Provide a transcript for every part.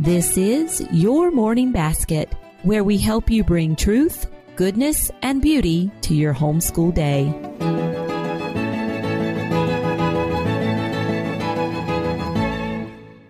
This is Your Morning Basket, where we help you bring truth, goodness, and beauty to your homeschool day.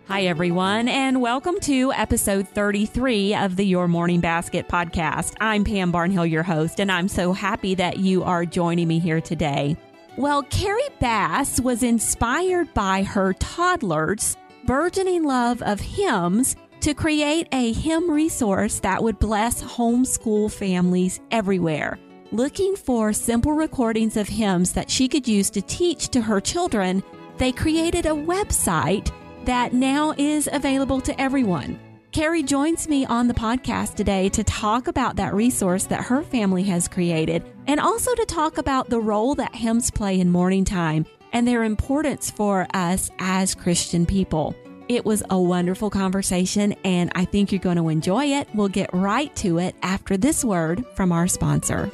Hi, everyone, and welcome to episode 33 of the Your Morning Basket podcast. I'm Pam Barnhill, your host, and I'm so happy that you are joining me here today. Well, Kari Bass was inspired by her toddlers burgeoning love of hymns to create a hymn resource that would bless homeschool families everywhere. Looking for simple recordings of hymns that she could use to teach to her children, they created a website that now is available to everyone. Kari joins me on the podcast today to talk about that resource that her family has created and also to talk about the role that hymns play in morning time and their importance for us as Christian people. It was a wonderful conversation, and I think you're going to enjoy it. We'll get right to it after this word from our sponsor.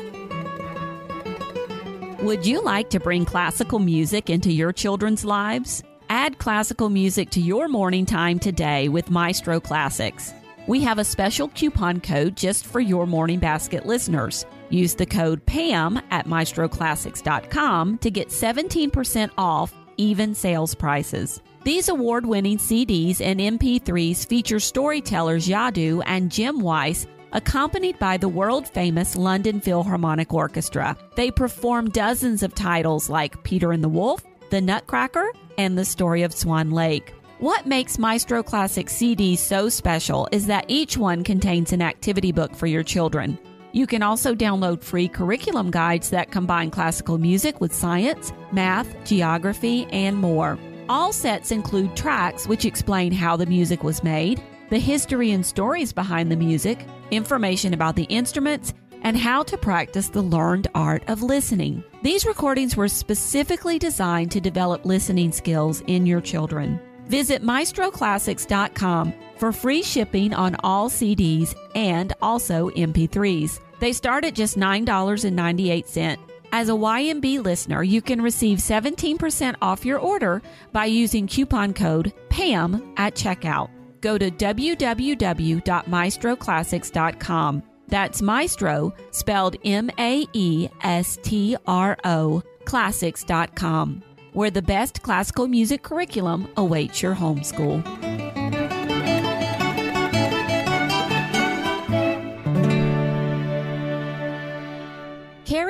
Would you like to bring classical music into your children's lives? Add classical music to your morning time today with Maestro Classics. We have a special coupon code just for your morning basket listeners. Use the code PAM at maestroclassics.com to get 17% off even sales prices. These award winning CDs and MP3s feature storytellers Yadu and Jim Weiss, accompanied by the world famous London Philharmonic Orchestra. They perform dozens of titles like Peter and the Wolf, The Nutcracker, and The Story of Swan Lake. What makes Maestro Classic CDs so special is that each one contains an activity book for your children. You can also download free curriculum guides that combine classical music with science, math, geography, and more. All sets include tracks which explain how the music was made, the history and stories behind the music, information about the instruments, and how to practice the learned art of listening. These recordings were specifically designed to develop listening skills in your children. Visit maestroclassics.com for free shipping on all CDs and also MP3s. They start at just $9.98 as a YMB listener, you can receive 17% off your order by using coupon code PAM at checkout. Go to www.maestroclassics.com. That's Maestro, spelled M A E S T R O, classics.com, where the best classical music curriculum awaits your homeschool.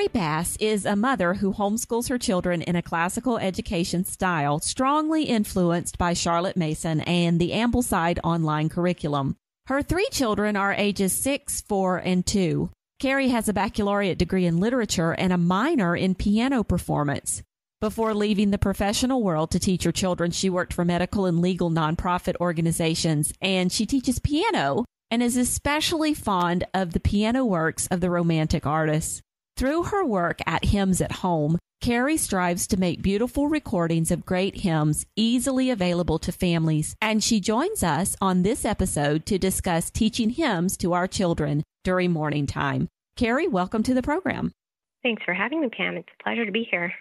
Kari Bass is a mother who homeschools her children in a classical education style strongly influenced by Charlotte Mason and the Ambleside online curriculum. Her three children are ages 6, 4, and 2. Kari has a baccalaureate degree in literature and a minor in piano performance. Before leaving the professional world to teach her children, she worked for medical and legal nonprofit organizations, and she teaches piano and is especially fond of the piano works of the Romantic artists. Through her work at Hymns at Home, Kari strives to make beautiful recordings of great hymns easily available to families, and she joins us on this episode to discuss teaching hymns to our children during morning time. Kari, welcome to the program. Thanks for having me, Pam. It's a pleasure to be here.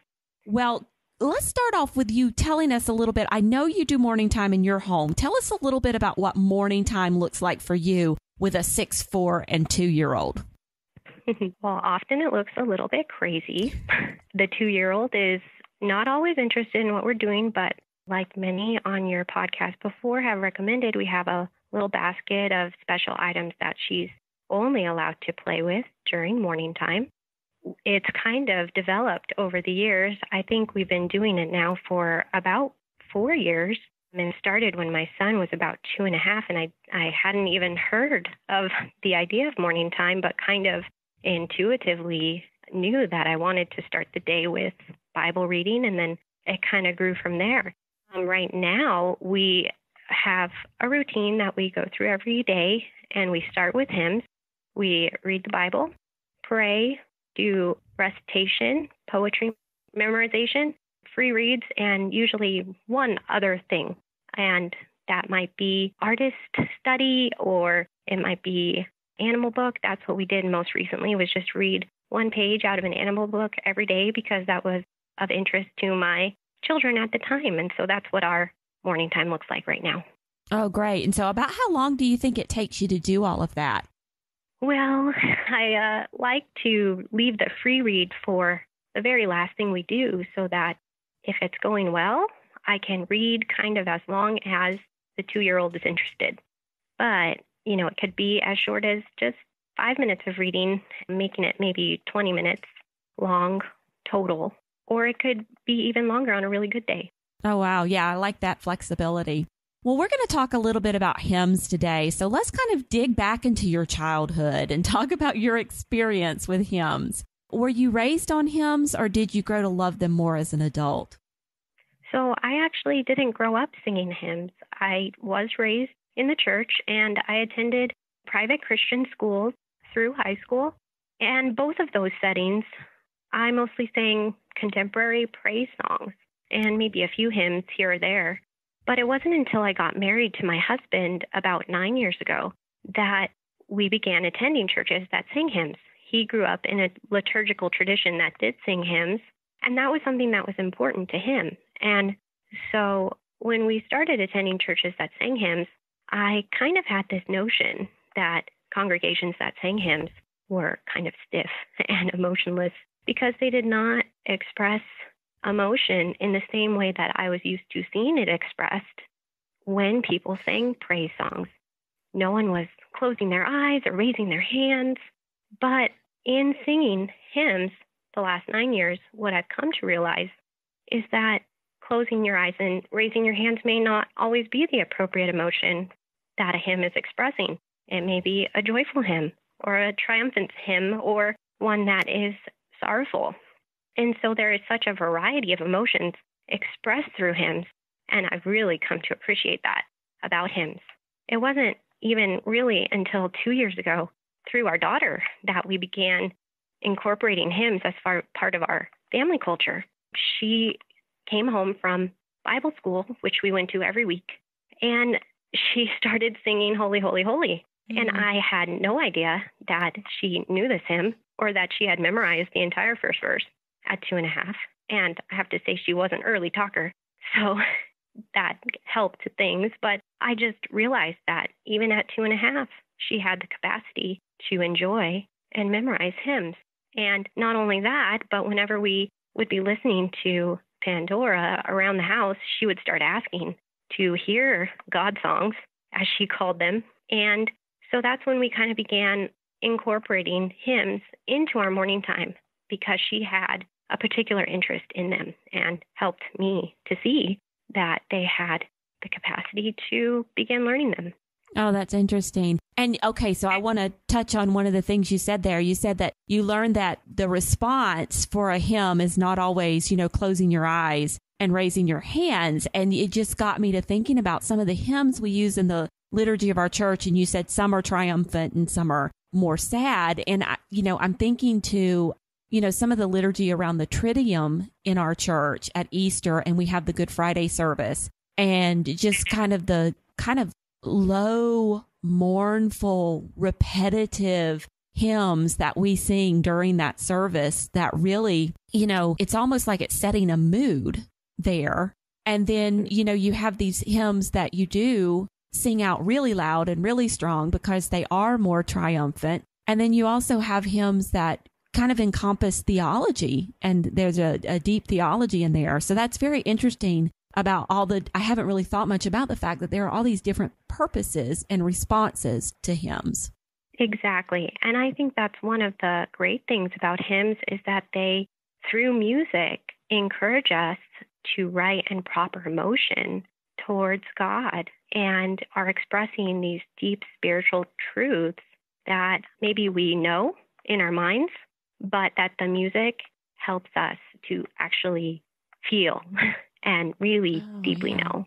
Well, let's start off with you telling us a little bit. I know you do morning time in your home. Tell us a little bit about what morning time looks like for you with a six, four, and two year old. well, often it looks a little bit crazy. the two year old is not always interested in what we're doing, but like many on your podcast before have recommended, we have a little basket of special items that she's only allowed to play with during morning time. It's kind of developed over the years. I think we've been doing it now for about four years and started when my son was about two and a half and I I hadn't even heard of the idea of morning time, but kind of intuitively knew that I wanted to start the day with Bible reading, and then it kind of grew from there. Um, right now, we have a routine that we go through every day, and we start with hymns. We read the Bible, pray, do recitation, poetry memorization, free reads, and usually one other thing. And that might be artist study or it might be animal book. That's what we did most recently was just read one page out of an animal book every day because that was of interest to my children at the time. And so that's what our morning time looks like right now. Oh, great. And so, about how long do you think it takes you to do all of that? Well, I uh, like to leave the free read for the very last thing we do so that if it's going well, I can read kind of as long as the two year old is interested. But, you know, it could be as short as just five minutes of reading, making it maybe 20 minutes long total, or it could be even longer on a really good day. Oh, wow. Yeah, I like that flexibility. Well, we're going to talk a little bit about hymns today. So let's kind of dig back into your childhood and talk about your experience with hymns. Were you raised on hymns or did you grow to love them more as an adult? So I actually didn't grow up singing hymns. I was raised in the church and I attended private Christian schools through high school. And both of those settings, I mostly sang contemporary praise songs and maybe a few hymns here or there. But it wasn't until I got married to my husband about nine years ago that we began attending churches that sang hymns. He grew up in a liturgical tradition that did sing hymns, and that was something that was important to him. And so when we started attending churches that sang hymns, I kind of had this notion that congregations that sang hymns were kind of stiff and emotionless because they did not express emotion in the same way that I was used to seeing it expressed when people sang praise songs. No one was closing their eyes or raising their hands. But in singing hymns the last nine years, what I've come to realize is that closing your eyes and raising your hands may not always be the appropriate emotion that a hymn is expressing. It may be a joyful hymn or a triumphant hymn or one that is sorrowful. And so there is such a variety of emotions expressed through hymns, and I've really come to appreciate that about hymns. It wasn't even really until two years ago through our daughter that we began incorporating hymns as far, part of our family culture. She came home from Bible school, which we went to every week, and she started singing Holy, Holy, Holy. Mm-hmm. And I had no idea that she knew this hymn or that she had memorized the entire first verse at two and a half. And I have to say, she was an early talker. So that helped things. But I just realized that even at two and a half, she had the capacity to enjoy and memorize hymns. And not only that, but whenever we would be listening to Pandora around the house, she would start asking to hear God songs, as she called them. And so that's when we kind of began incorporating hymns into our morning time because she had a particular interest in them and helped me to see that they had the capacity to begin learning them. Oh, that's interesting. And okay, so I want to touch on one of the things you said there. You said that you learned that the response for a hymn is not always, you know, closing your eyes and raising your hands. And it just got me to thinking about some of the hymns we use in the liturgy of our church. And you said some are triumphant and some are more sad. And, I, you know, I'm thinking to, you know, some of the liturgy around the Triduum in our church at Easter, and we have the Good Friday service, and just kind of the kind of low, mournful, repetitive hymns that we sing during that service that really, you know, it's almost like it's setting a mood there. And then, you know, you have these hymns that you do sing out really loud and really strong because they are more triumphant. And then you also have hymns that kind of encompass theology and there's a, a, deep theology in there. So that's very interesting about all the, I haven't really thought much about the fact that there are all these different purposes and responses to hymns. Exactly. And I think that's one of the great things about hymns is that they, through music, encourage us to right and proper emotion towards God and are expressing these deep spiritual truths that maybe we know in our minds, but that the music helps us to actually feel and really oh, deeply yeah. know.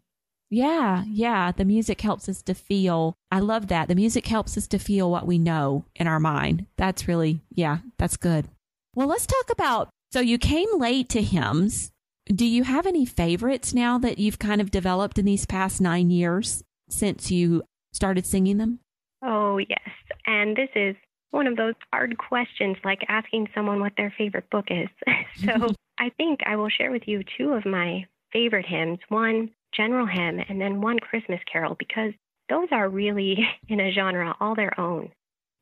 Yeah, yeah. The music helps us to feel. I love that. The music helps us to feel what we know in our mind. That's really, yeah, that's good. Well, let's talk about. So you came late to hymns. Do you have any favorites now that you've kind of developed in these past nine years since you started singing them? Oh, yes. And this is one of those hard questions like asking someone what their favorite book is. so I think I will share with you two of my favorite hymns. One general hymn, and then one Christmas carol because those are really in a genre all their own.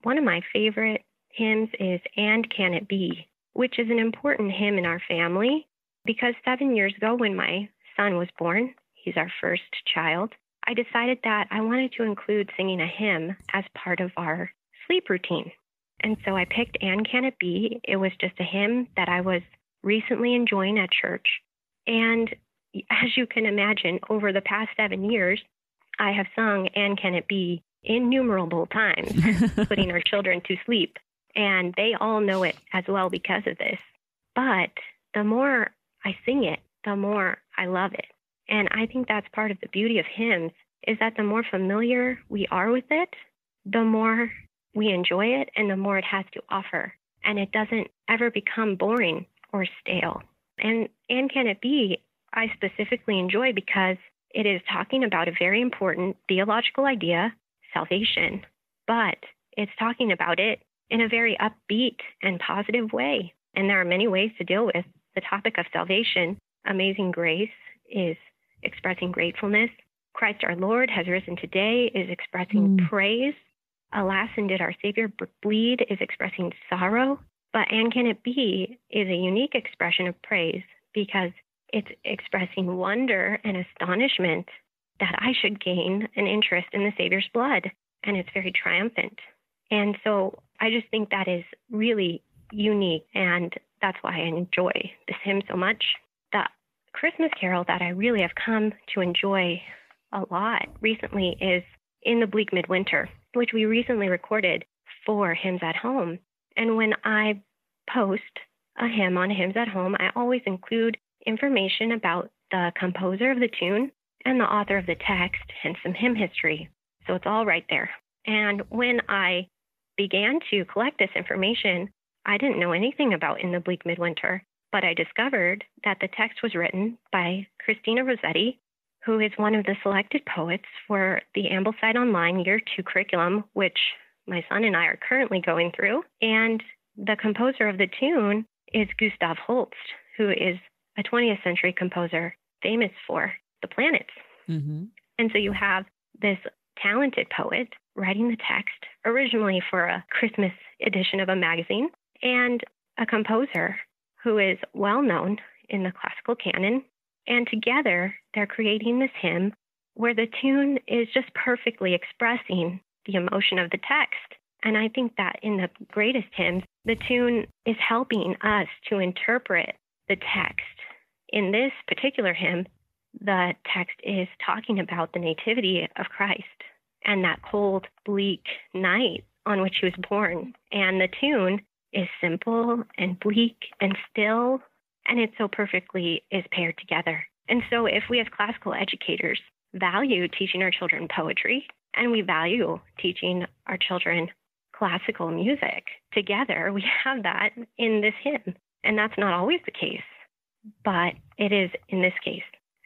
One of my favorite hymns is And Can It Be, which is an important hymn in our family because seven years ago, when my son was born, he's our first child, I decided that I wanted to include singing a hymn as part of our sleep routine. And so I picked And Can It Be. It was just a hymn that I was recently enjoying at church. And as you can imagine, over the past seven years, I have sung And Can It Be innumerable times, putting our children to sleep. And they all know it as well because of this. But the more I sing it, the more I love it. And I think that's part of the beauty of hymns is that the more familiar we are with it, the more we enjoy it and the more it has to offer. And it doesn't ever become boring or stale. And and can it be I specifically enjoy because it is talking about a very important theological idea, salvation, but it's talking about it in a very upbeat and positive way. And there are many ways to deal with the topic of salvation. Amazing grace is expressing gratefulness. Christ our Lord has risen today is expressing mm. praise. Alas, and did our Savior bleed is expressing sorrow. But and can it be is a unique expression of praise because it's expressing wonder and astonishment that I should gain an interest in the Savior's blood. And it's very triumphant. And so I just think that is really unique. And that's why I enjoy this hymn so much. The Christmas carol that I really have come to enjoy a lot recently is In the Bleak Midwinter, which we recently recorded for Hymns at Home. And when I post a hymn on Hymns at Home, I always include information about the composer of the tune and the author of the text and some hymn history. So it's all right there. And when I began to collect this information, I didn't know anything about In the Bleak Midwinter, but I discovered that the text was written by Christina Rossetti, who is one of the selected poets for the Ambleside Online Year 2 curriculum, which my son and I are currently going through. And the composer of the tune is Gustav Holst, who is a 20th century composer famous for the planets. Mm-hmm. And so you have this talented poet writing the text, originally for a Christmas edition of a magazine, and a composer who is well known in the classical canon. And together, they're creating this hymn where the tune is just perfectly expressing the emotion of the text. And I think that in the greatest hymns, the tune is helping us to interpret the text. In this particular hymn, the text is talking about the nativity of Christ and that cold, bleak night on which he was born. And the tune is simple and bleak and still, and it so perfectly is paired together. And so, if we as classical educators value teaching our children poetry and we value teaching our children classical music together, we have that in this hymn. And that's not always the case, but it is in this case.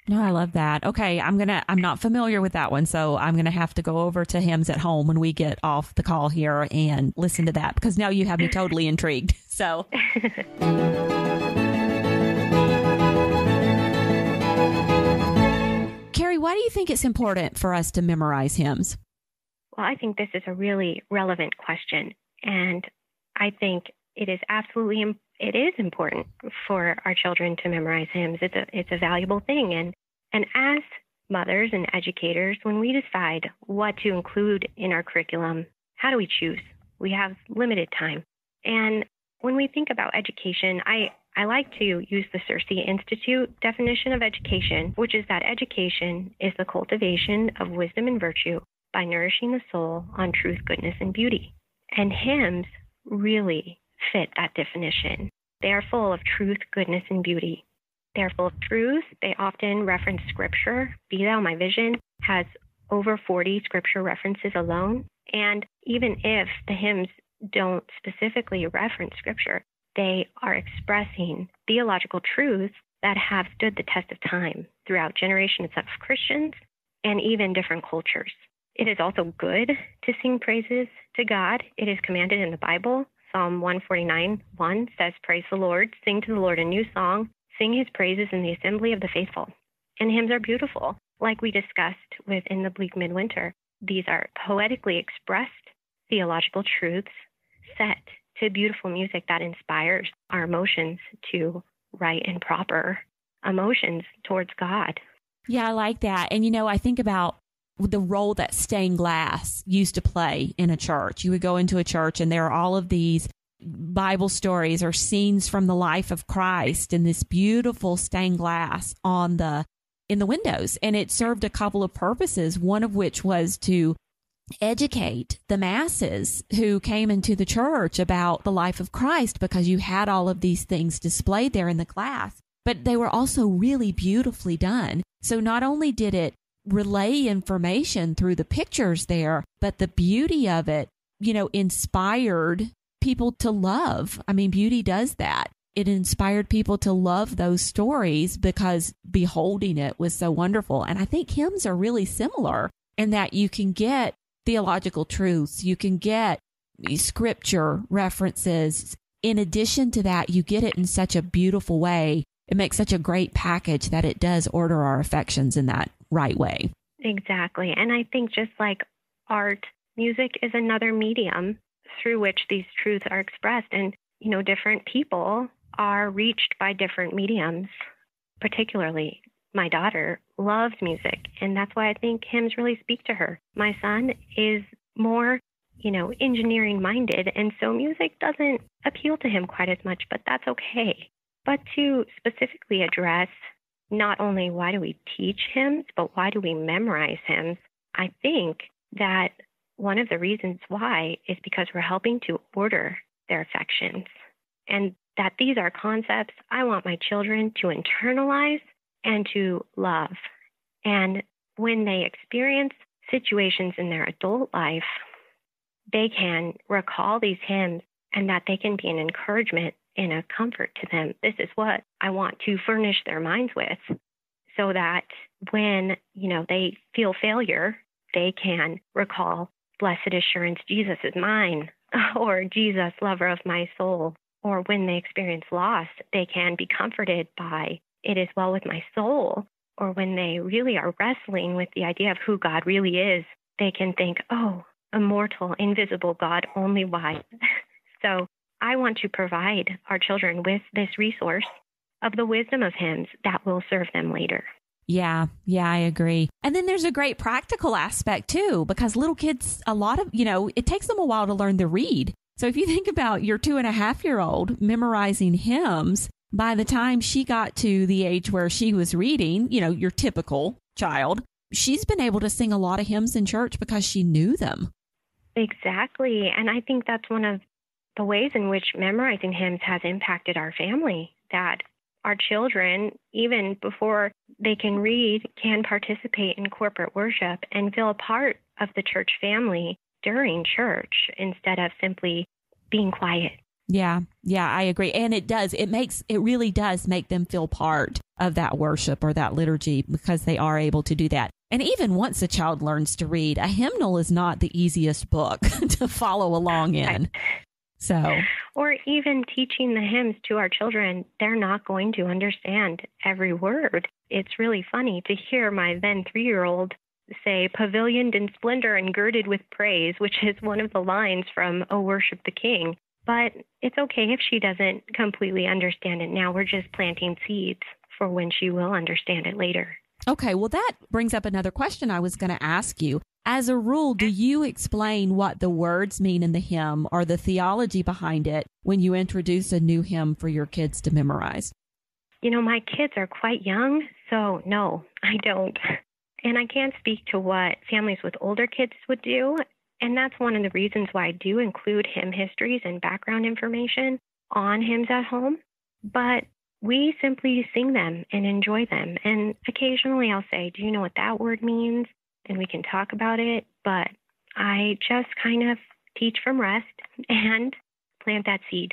No, I love that. Okay, I'm gonna. I'm not familiar with that one, so I'm gonna have to go over to Hymns at Home when we get off the call here and listen to that because now you have me totally intrigued. So. Kari, why do you think it's important for us to memorize hymns? Well, I think this is a really relevant question, and I think it is absolutely it is important for our children to memorize hymns. It's a it's a valuable thing, and and as mothers and educators, when we decide what to include in our curriculum, how do we choose? We have limited time, and when we think about education, I I like to use the CiRCE Institute definition of education, which is that education is the cultivation of wisdom and virtue by nourishing the soul on truth, goodness, and beauty. And hymns really fit that definition. They are full of truth, goodness, and beauty. They are full of truth. They often reference scripture. Be Thou My Vision has over 40 scripture references alone. And even if the hymns don't specifically reference scripture, they are expressing theological truths that have stood the test of time throughout generations of Christians and even different cultures. It is also good to sing praises to God. It is commanded in the Bible. Psalm 149 1 says, Praise the Lord, sing to the Lord a new song, sing his praises in the assembly of the faithful. And hymns are beautiful. like we discussed within the Bleak Midwinter, these are poetically expressed theological truths set to beautiful music that inspires our emotions to right and proper emotions towards God. Yeah, I like that. And you know, I think about the role that stained glass used to play in a church. You would go into a church and there are all of these Bible stories or scenes from the life of Christ in this beautiful stained glass on the in the windows. And it served a couple of purposes one of which was to educate the masses who came into the church about the life of Christ because you had all of these things displayed there in the glass. But they were also really beautifully done. So not only did it relay information through the pictures there, but the beauty of it, you know, inspired people to love. I mean, beauty does that. It inspired people to love those stories because beholding it was so wonderful. And I think hymns are really similar in that you can get theological truths, you can get scripture references. In addition to that, you get it in such a beautiful way. It makes such a great package that it does order our affections in that right way. Exactly. And I think just like art, music is another medium through which these truths are expressed. And, you know, different people are reached by different mediums. Particularly, my daughter loves music, and that's why I think hymns really speak to her. My son is more, you know, engineering minded, and so music doesn't appeal to him quite as much, but that's okay. But to specifically address not only why do we teach hymns, but why do we memorize hymns? I think that one of the reasons why is because we're helping to order their affections. And that these are concepts I want my children to internalize and to love. And when they experience situations in their adult life, they can recall these hymns and that they can be an encouragement and a comfort to them. This is what I want to furnish their minds with so that when, you know, they feel failure, they can recall blessed assurance Jesus is mine or Jesus lover of my soul or when they experience loss, they can be comforted by it is well with my soul or when they really are wrestling with the idea of who God really is, they can think, "Oh, immortal, invisible God, only wise." so I want to provide our children with this resource of the wisdom of hymns that will serve them later. Yeah, yeah, I agree. And then there's a great practical aspect too, because little kids, a lot of, you know, it takes them a while to learn to read. So if you think about your two and a half year old memorizing hymns, by the time she got to the age where she was reading, you know, your typical child, she's been able to sing a lot of hymns in church because she knew them. Exactly. And I think that's one of the ways in which memorizing hymns has impacted our family that our children, even before they can read, can participate in corporate worship and feel a part of the church family during church instead of simply being quiet. Yeah, yeah, I agree. And it does, it makes, it really does make them feel part of that worship or that liturgy because they are able to do that. And even once a child learns to read, a hymnal is not the easiest book to follow along in. So, or even teaching the hymns to our children, they're not going to understand every word. It's really funny to hear my then three year old say, pavilioned in splendor and girded with praise, which is one of the lines from O Worship the King. But it's okay if she doesn't completely understand it now. We're just planting seeds for when she will understand it later. Okay, well, that brings up another question I was going to ask you. As a rule, do you explain what the words mean in the hymn or the theology behind it when you introduce a new hymn for your kids to memorize? You know, my kids are quite young, so no, I don't. And I can't speak to what families with older kids would do. And that's one of the reasons why I do include hymn histories and background information on hymns at home. But we simply sing them and enjoy them. And occasionally I'll say, Do you know what that word means? And we can talk about it, but I just kind of teach from rest and plant that seed.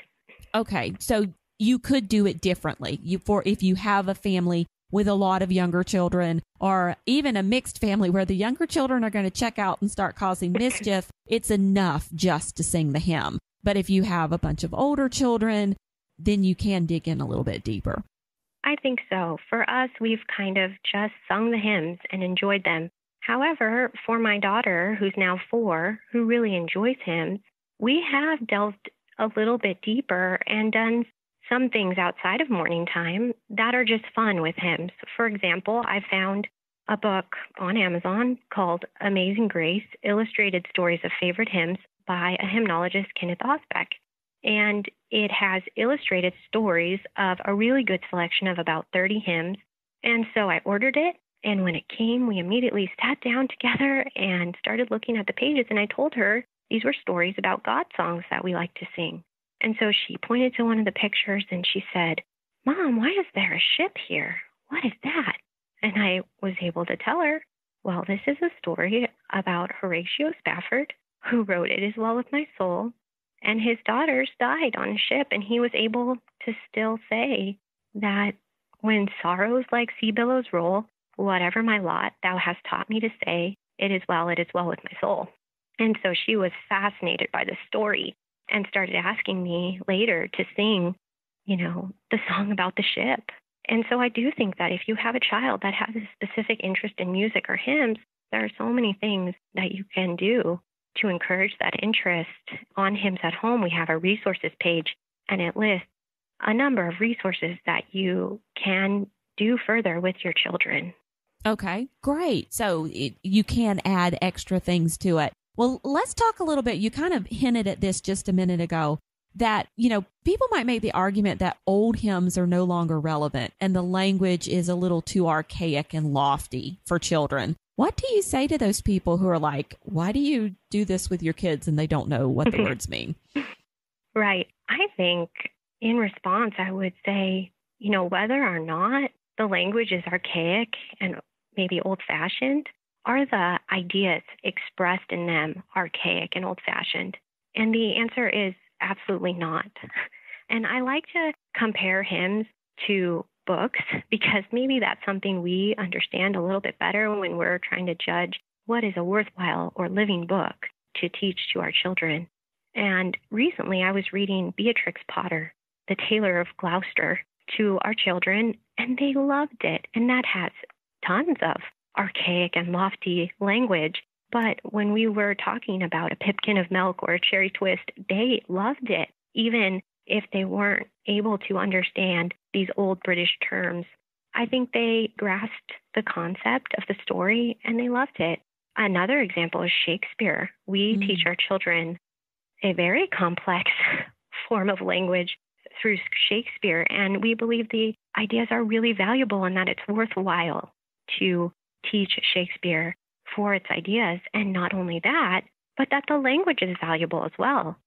Okay. So you could do it differently. You for if you have a family with a lot of younger children or even a mixed family where the younger children are going to check out and start causing mischief, it's enough just to sing the hymn. But if you have a bunch of older children, then you can dig in a little bit deeper. I think so. For us, we've kind of just sung the hymns and enjoyed them. However, for my daughter, who's now four, who really enjoys hymns, we have delved a little bit deeper and done some things outside of morning time that are just fun with hymns. For example, I found a book on Amazon called Amazing Grace Illustrated Stories of Favorite Hymns by a hymnologist, Kenneth Osbeck. And it has illustrated stories of a really good selection of about 30 hymns. And so I ordered it. And when it came, we immediately sat down together and started looking at the pages. And I told her these were stories about God songs that we like to sing. And so she pointed to one of the pictures and she said, Mom, why is there a ship here? What is that? And I was able to tell her, well, this is a story about Horatio Spafford, who wrote It Is Well With My Soul, and his daughters died on a ship, and he was able to still say that when sorrows like sea billows roll, whatever my lot, thou hast taught me to say, it is well, it is well with my soul. And so she was fascinated by the story and started asking me later to sing, you know, the song about the ship. And so I do think that if you have a child that has a specific interest in music or hymns, there are so many things that you can do to encourage that interest. On Hymns at Home, we have a resources page and it lists a number of resources that you can do further with your children. Okay, great. So it, you can add extra things to it. Well, let's talk a little bit. You kind of hinted at this just a minute ago that, you know, people might make the argument that old hymns are no longer relevant and the language is a little too archaic and lofty for children. What do you say to those people who are like, why do you do this with your kids and they don't know what the words mean? Right. I think in response, I would say, you know, whether or not the language is archaic and maybe old fashioned, are the ideas expressed in them archaic and old fashioned? And the answer is absolutely not. And I like to compare hymns to books because maybe that's something we understand a little bit better when we're trying to judge what is a worthwhile or living book to teach to our children. And recently I was reading Beatrix Potter, The Tailor of Gloucester, to our children, and they loved it. And that has tons of archaic and lofty language. But when we were talking about a pipkin of milk or a cherry twist, they loved it, even if they weren't able to understand these old British terms. I think they grasped the concept of the story and they loved it. Another example is Shakespeare. We mm-hmm. teach our children a very complex form of language through Shakespeare, and we believe the ideas are really valuable and that it's worthwhile to teach Shakespeare for its ideas. And not only that, but that the language is valuable as well.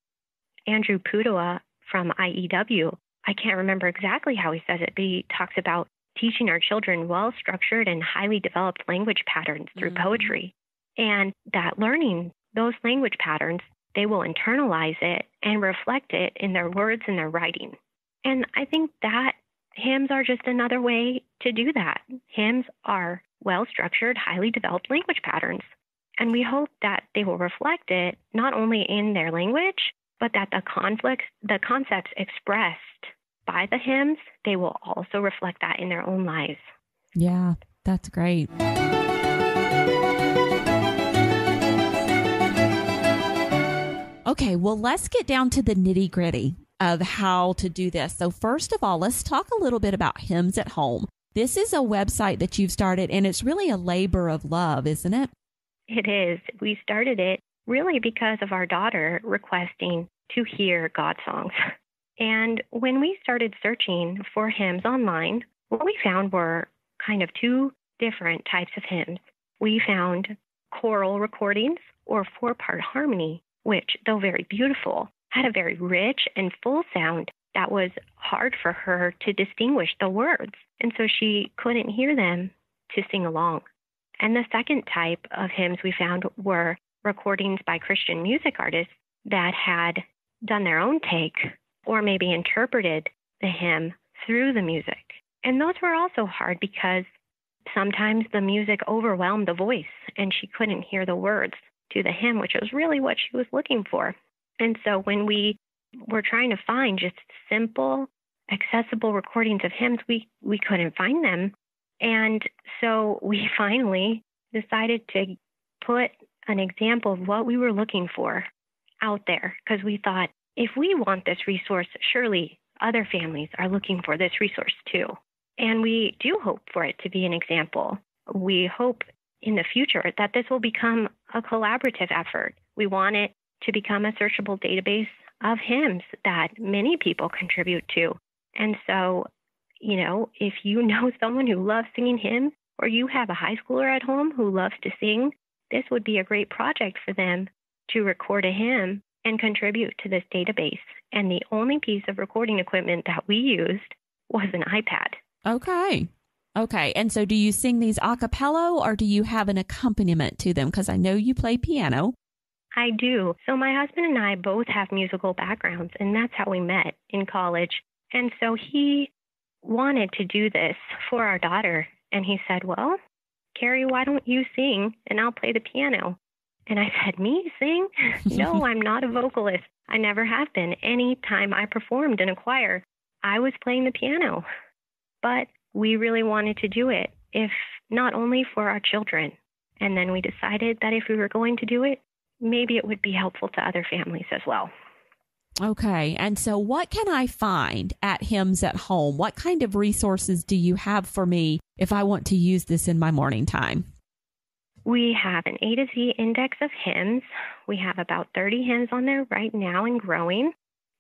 Andrew Pudewa from IEW, I can't remember exactly how he says it, but he talks about teaching our children well structured and highly developed language patterns through mm-hmm. poetry. And that learning those language patterns, they will internalize it and reflect it in their words and their writing. And I think that hymns are just another way to do that. Hymns are well structured, highly developed language patterns. And we hope that they will reflect it not only in their language, but that the conflicts, the concepts expressed by the hymns, they will also reflect that in their own lives. Yeah, that's great. Okay, well, let's get down to the nitty gritty of how to do this. So, first of all, let's talk a little bit about Hymns at Home. This is a website that you've started, and it's really a labor of love, isn't it? It is. We started it really because of our daughter requesting to hear God songs. And when we started searching for hymns online, what we found were kind of two different types of hymns. We found choral recordings or four part harmony, which, though very beautiful, had a very rich and full sound that was hard for her to distinguish the words. And so she couldn't hear them to sing along. And the second type of hymns we found were recordings by Christian music artists that had done their own take or maybe interpreted the hymn through the music. And those were also hard because sometimes the music overwhelmed the voice and she couldn't hear the words to the hymn, which was really what she was looking for. And so when we were trying to find just simple, accessible recordings of hymns, we, we couldn't find them. And so we finally decided to put an example of what we were looking for out there because we thought if we want this resource, surely other families are looking for this resource too. And we do hope for it to be an example. We hope in the future that this will become a collaborative effort. We want it to become a searchable database of hymns that many people contribute to. And so, you know, if you know someone who loves singing hymns, or you have a high schooler at home who loves to sing, this would be a great project for them to record a hymn and contribute to this database. And the only piece of recording equipment that we used was an iPad. Okay. Okay. And so do you sing these a cappella or do you have an accompaniment to them? Because I know you play piano. I do. So my husband and I both have musical backgrounds, and that's how we met in college. And so he wanted to do this for our daughter. And he said, Well, Kari, why don't you sing and I'll play the piano? And I said, Me sing? no, I'm not a vocalist. I never have been. Any time I performed in a choir, I was playing the piano. But we really wanted to do it, if not only for our children. And then we decided that if we were going to do it, maybe it would be helpful to other families as well. Okay. And so, what can I find at Hymns at Home? What kind of resources do you have for me if I want to use this in my morning time? We have an A to Z index of hymns. We have about 30 hymns on there right now and growing.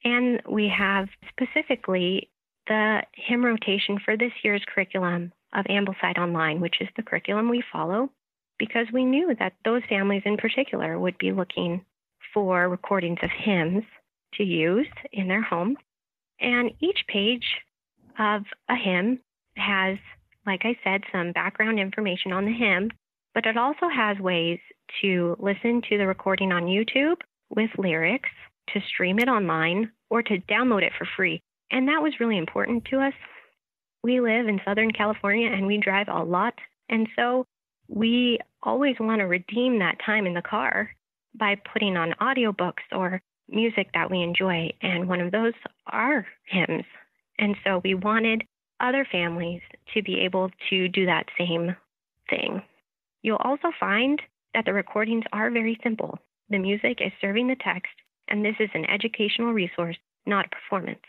And we have specifically the hymn rotation for this year's curriculum of Ambleside Online, which is the curriculum we follow, because we knew that those families in particular would be looking for recordings of hymns to use in their home. And each page of a hymn has, like I said, some background information on the hymn, but it also has ways to listen to the recording on YouTube with lyrics, to stream it online, or to download it for free. And that was really important to us. We live in Southern California and we drive a lot. And so we always want to redeem that time in the car by putting on audiobooks or music that we enjoy. And one of those are hymns. And so we wanted other families to be able to do that same thing. You'll also find that the recordings are very simple. The music is serving the text, and this is an educational resource, not a performance.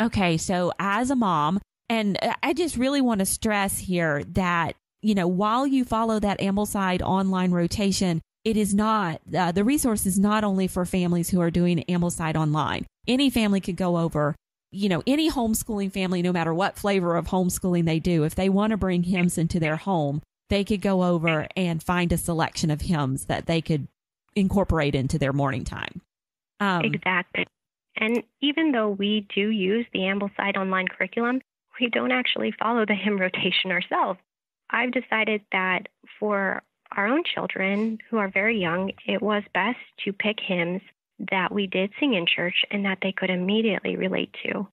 Okay, so as a mom, and I just really want to stress here that, you know, while you follow that Ambleside online rotation, it is not, uh, the resource is not only for families who are doing Ambleside online. Any family could go over, you know, any homeschooling family, no matter what flavor of homeschooling they do, if they want to bring hymns into their home, they could go over and find a selection of hymns that they could incorporate into their morning time. Um, exactly. And even though we do use the Ambleside online curriculum, we don't actually follow the hymn rotation ourselves. I've decided that for our own children who are very young, it was best to pick hymns that we did sing in church and that they could immediately relate to.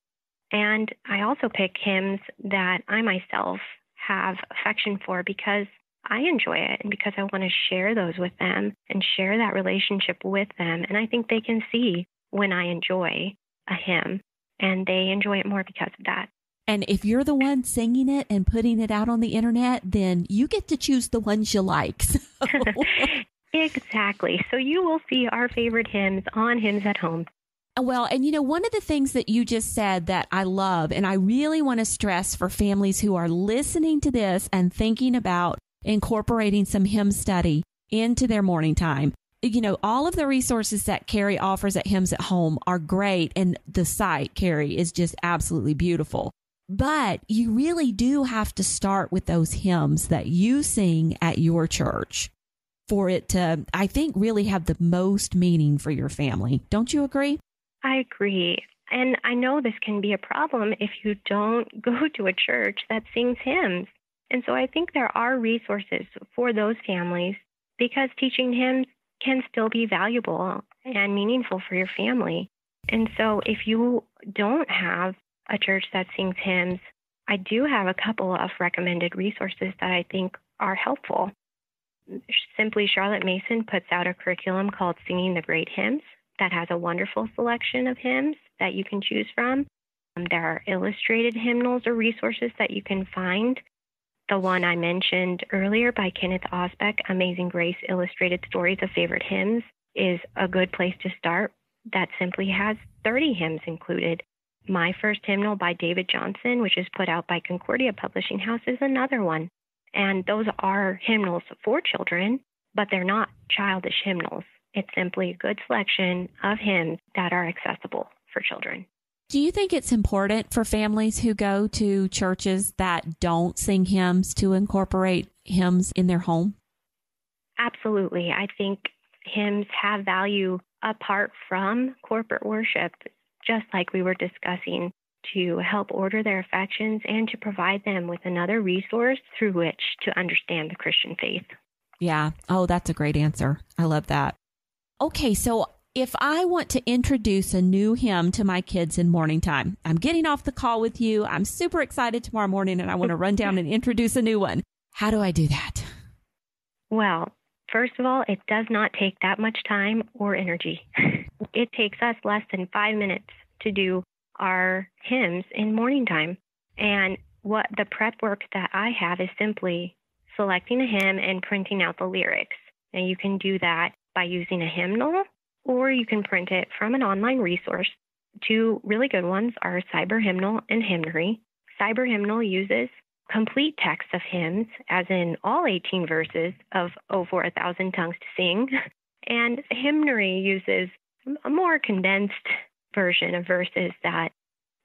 And I also pick hymns that I myself have affection for because I enjoy it and because I want to share those with them and share that relationship with them. And I think they can see when I enjoy a hymn, and they enjoy it more because of that. And if you're the one singing it and putting it out on the internet, then you get to choose the ones you like. So. exactly. So you will see our favorite hymns on Hymns at Home. Uh, well, and you know, one of the things that you just said that I love, and I really want to stress for families who are listening to this and thinking about incorporating some hymn study into their morning time, you know, all of the resources that Kari offers at Hymns at Home are great. And the site, Kari, is just absolutely beautiful. But you really do have to start with those hymns that you sing at your church for it to, I think, really have the most meaning for your family. Don't you agree? I agree. And I know this can be a problem if you don't go to a church that sings hymns. And so I think there are resources for those families because teaching hymns can still be valuable and meaningful for your family. And so if you don't have a church that sings hymns, I do have a couple of recommended resources that I think are helpful. Simply Charlotte Mason puts out a curriculum called Singing the Great Hymns that has a wonderful selection of hymns that you can choose from. Um, there are illustrated hymnals or resources that you can find. The one I mentioned earlier by Kenneth Osbeck, Amazing Grace Illustrated Stories of Favorite Hymns, is a good place to start. That simply has 30 hymns included. My First Hymnal by David Johnson, which is put out by Concordia Publishing House, is another one. And those are hymnals for children, but they're not childish hymnals. It's simply a good selection of hymns that are accessible for children. Do you think it's important for families who go to churches that don't sing hymns to incorporate hymns in their home? Absolutely. I think hymns have value apart from corporate worship, just like we were discussing, to help order their affections and to provide them with another resource through which to understand the Christian faith. Yeah. Oh, that's a great answer. I love that. Okay, so if I want to introduce a new hymn to my kids in morning time, I'm getting off the call with you. I'm super excited tomorrow morning and I want to run down and introduce a new one. How do I do that? Well, first of all, it does not take that much time or energy. it takes us less than five minutes to do our hymns in morning time. And what the prep work that I have is simply selecting a hymn and printing out the lyrics. And you can do that by using a hymnal or you can print it from an online resource. Two really good ones are Cyber Hymnal and Hymnary. Cyber Hymnal uses complete text of hymns, as in all 18 verses of for a Thousand Tongues to Sing. And Hymnary uses a more condensed version of verses that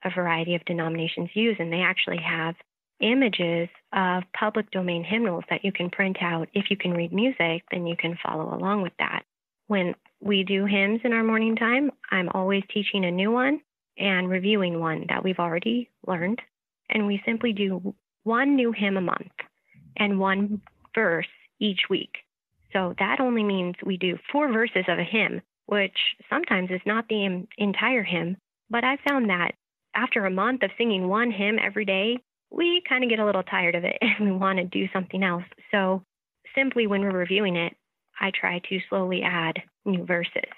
a variety of denominations use, and they actually have images of public domain hymnals that you can print out. If you can read music, then you can follow along with that. When we do hymns in our morning time, I'm always teaching a new one and reviewing one that we've already learned. And we simply do one new hymn a month and one verse each week. So that only means we do four verses of a hymn, which sometimes is not the entire hymn. But I found that after a month of singing one hymn every day, we kind of get a little tired of it and we want to do something else. So simply when we're reviewing it, I try to slowly add new verses.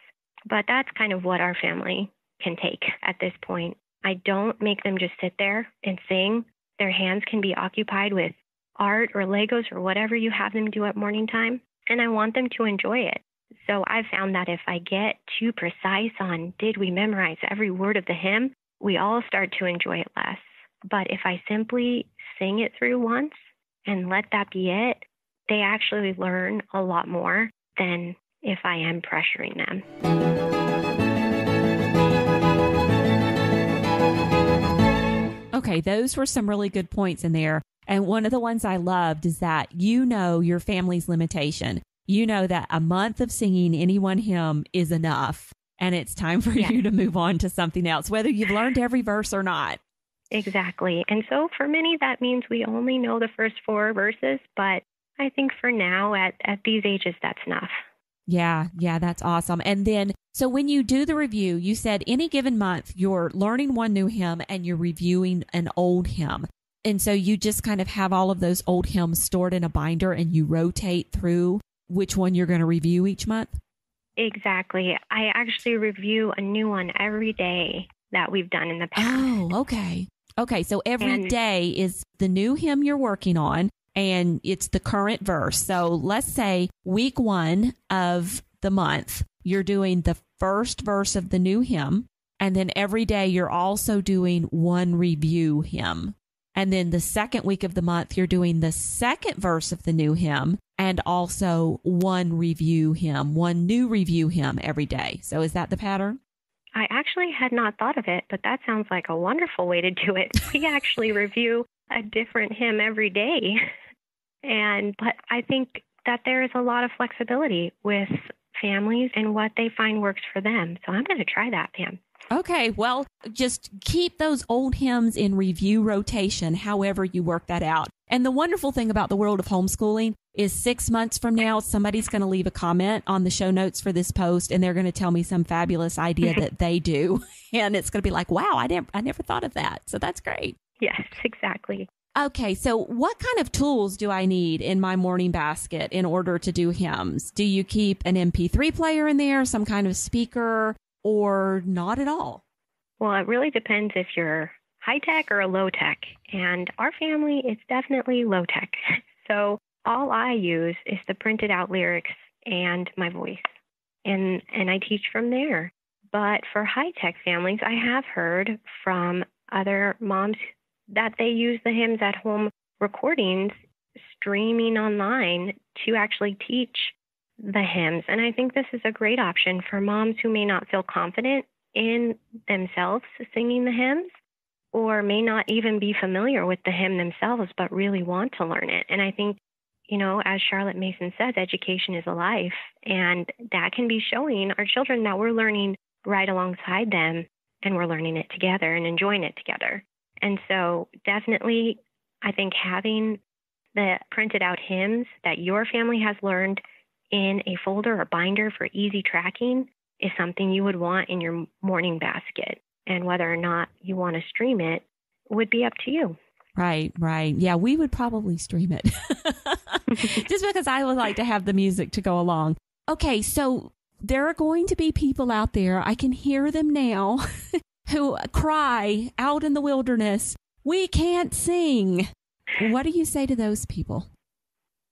But that's kind of what our family can take at this point. I don't make them just sit there and sing. Their hands can be occupied with art or Legos or whatever you have them do at morning time. And I want them to enjoy it. So I've found that if I get too precise on did we memorize every word of the hymn, we all start to enjoy it less. But if I simply sing it through once and let that be it, they actually learn a lot more than if I am pressuring them. Okay, those were some really good points in there. And one of the ones I loved is that you know your family's limitation. You know that a month of singing any one hymn is enough, and it's time for yes. you to move on to something else, whether you've learned every verse or not. Exactly. And so for many, that means we only know the first four verses, but I think for now, at, at these ages, that's enough. Yeah, yeah, that's awesome. And then, so when you do the review, you said any given month you're learning one new hymn and you're reviewing an old hymn. And so you just kind of have all of those old hymns stored in a binder and you rotate through which one you're going to review each month? Exactly. I actually review a new one every day that we've done in the past. Oh, okay. Okay, so every and, day is the new hymn you're working on, and it's the current verse. So let's say week one of the month, you're doing the first verse of the new hymn, and then every day you're also doing one review hymn. And then the second week of the month, you're doing the second verse of the new hymn and also one review hymn, one new review hymn every day. So is that the pattern? I actually had not thought of it, but that sounds like a wonderful way to do it. We actually review a different hymn every day. And but I think that there is a lot of flexibility with families and what they find works for them. So I'm going to try that, Pam. Okay, well, just keep those old hymns in review rotation, however you work that out. And the wonderful thing about the world of homeschooling is six months from now, somebody's going to leave a comment on the show notes for this post and they're going to tell me some fabulous idea that they do. And it's going to be like, wow, I never, I never thought of that. So that's great. Yes, exactly. Okay, so what kind of tools do I need in my morning basket in order to do hymns? Do you keep an MP3 player in there, some kind of speaker, or not at all? Well, it really depends if you're high tech or a low tech. And our family, it's definitely low tech. So all I use is the printed out lyrics and my voice. And and I teach from there. But for high tech families, I have heard from other moms that they use the hymns at home recordings streaming online to actually teach the hymns. And I think this is a great option for moms who may not feel confident in themselves singing the hymns or may not even be familiar with the hymn themselves but really want to learn it. And I think, you know, as Charlotte Mason says, education is a life. And that can be showing our children that we're learning right alongside them and we're learning it together and enjoying it together. And so, definitely, I think having the printed out hymns that your family has learned in a folder or binder for easy tracking is something you would want in your morning basket. And whether or not you want to stream it would be up to you. Right, right. Yeah, we would probably stream it just because I would like to have the music to go along. Okay, so there are going to be people out there, I can hear them now, who cry out in the wilderness, We can't sing. What do you say to those people?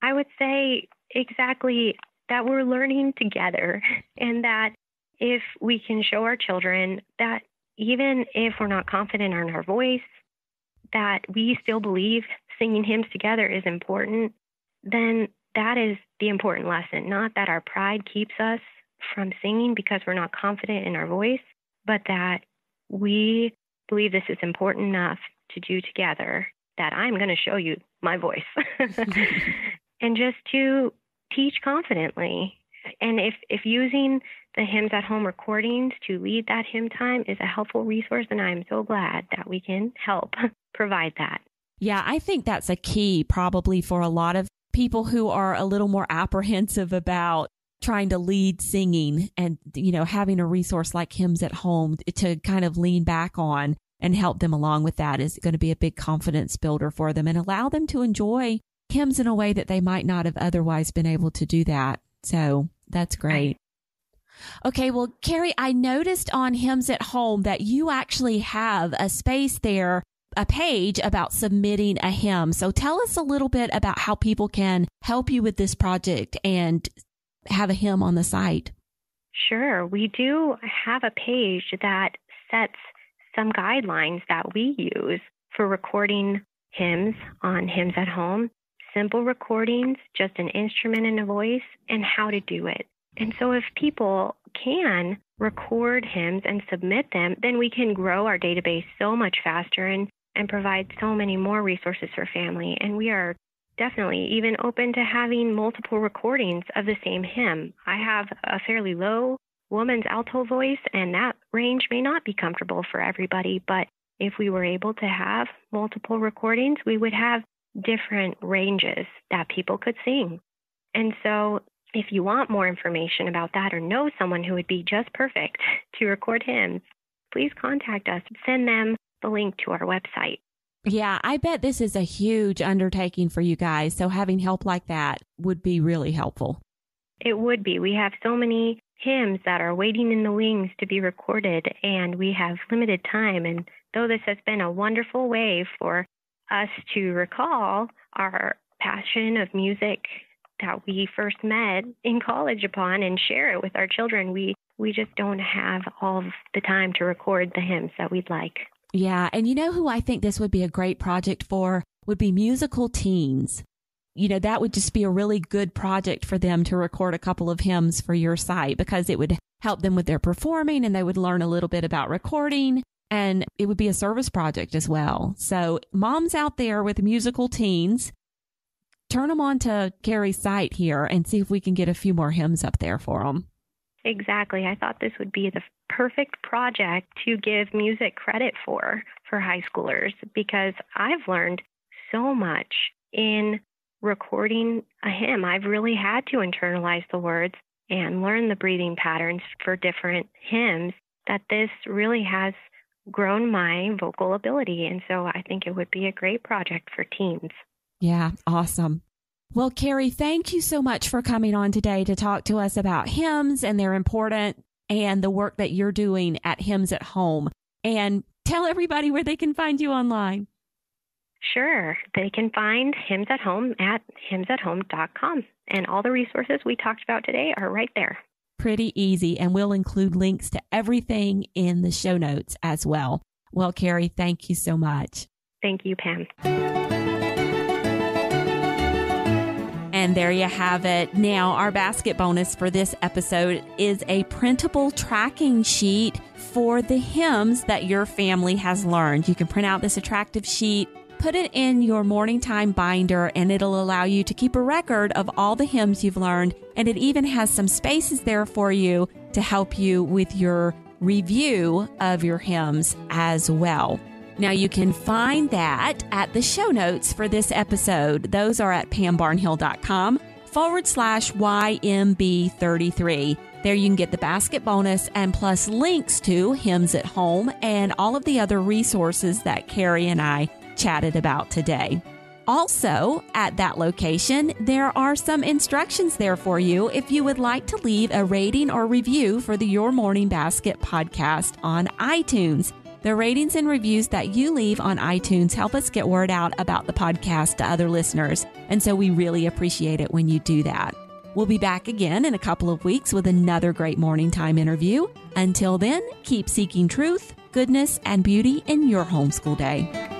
I would say exactly that we're learning together and that if we can show our children that even if we're not confident in our voice, that we still believe singing hymns together is important, then that is the important lesson. Not that our pride keeps us from singing because we're not confident in our voice, but that we believe this is important enough to do together that I'm going to show you my voice. and just to teach confidently. And if, if using the hymns at home recordings to lead that hymn time is a helpful resource, then I'm so glad that we can help provide that. Yeah, I think that's a key probably for a lot of people who are a little more apprehensive about trying to lead singing and, you know, having a resource like hymns at home to kind of lean back on and help them along with that is going to be a big confidence builder for them and allow them to enjoy hymns in a way that they might not have otherwise been able to do that. So that's great. Okay, well, Kari, I noticed on Hymns at Home that you actually have a space there, a page about submitting a hymn. So tell us a little bit about how people can help you with this project and have a hymn on the site. Sure. We do have a page that sets some guidelines that we use for recording hymns on Hymns at Home simple recordings, just an instrument and a voice, and how to do it. And so if people can record hymns and submit them, then we can grow our database so much faster and, and provide so many more resources for family. And we are definitely even open to having multiple recordings of the same hymn. I have a fairly low woman's alto voice, and that range may not be comfortable for everybody, but if we were able to have multiple recordings, we would have different ranges that people could sing. And so, if you want more information about that or know someone who would be just perfect to record hymns, please contact us. Send them the link to our website. Yeah, I bet this is a huge undertaking for you guys. So having help like that would be really helpful. It would be. We have so many hymns that are waiting in the wings to be recorded, and we have limited time. And though this has been a wonderful way for us to recall our passion of music that we first met in college upon and share it with our children. We we just don't have all the time to record the hymns that we'd like. Yeah, and you know who I think this would be a great project for would be musical teens. You know, that would just be a really good project for them to record a couple of hymns for your site because it would help them with their performing and they would learn a little bit about recording and it would be a service project as well. So moms out there with musical teens, turn them on to Kari's site here and see if we can get a few more hymns up there for them. Exactly. I thought this would be the perfect project to give music credit for for high schoolers because I've learned so much in recording a hymn. I've really had to internalize the words and learn the breathing patterns for different hymns that this really has grown my vocal ability. And so I think it would be a great project for teens. Yeah, awesome. Well, Kari, thank you so much for coming on today to talk to us about hymns and their importance and the work that you're doing at Hymns at Home. And tell everybody where they can find you online. Sure. They can find Hymns at Home at hymnsathome.com. And all the resources we talked about today are right there. Pretty easy. And we'll include links to everything in the show notes as well. Well, Kari, thank you so much. Thank you, Pam. And there you have it. Now, our basket bonus for this episode is a printable tracking sheet for the hymns that your family has learned. You can print out this attractive sheet, put it in your morning time binder, and it'll allow you to keep a record of all the hymns you've learned. And it even has some spaces there for you to help you with your review of your hymns as well. Now, you can find that at the show notes for this episode. Those are at pambarnhill.com forward slash YMB33. There you can get the basket bonus and plus links to Hymns at Home and all of the other resources that Kari and I chatted about today. Also, at that location, there are some instructions there for you if you would like to leave a rating or review for the Your Morning Basket podcast on iTunes. The ratings and reviews that you leave on iTunes help us get word out about the podcast to other listeners. And so we really appreciate it when you do that. We'll be back again in a couple of weeks with another great morning time interview. Until then, keep seeking truth, goodness, and beauty in your homeschool day.